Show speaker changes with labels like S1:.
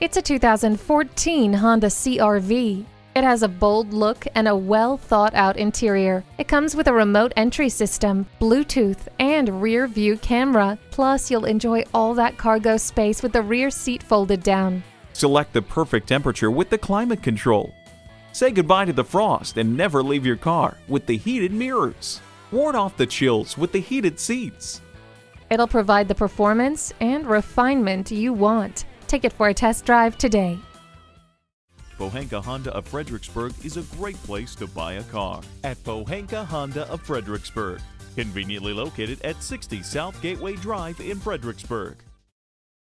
S1: It's a 2014 Honda CRV. It has a bold look and a well thought out interior. It comes with a remote entry system, Bluetooth, and rear view camera. Plus, you'll enjoy all that cargo space with the rear seat folded down.
S2: Select the perfect temperature with the climate control. Say goodbye to the frost and never leave your car with the heated mirrors. Ward off the chills with the heated seats.
S1: It'll provide the performance and refinement you want. Take it for a test drive today.
S3: Pohanka Honda of Fredericksburg is a great place to buy a car. At Pohanka Honda of Fredericksburg, conveniently located at 60 South Gateway Drive in Fredericksburg.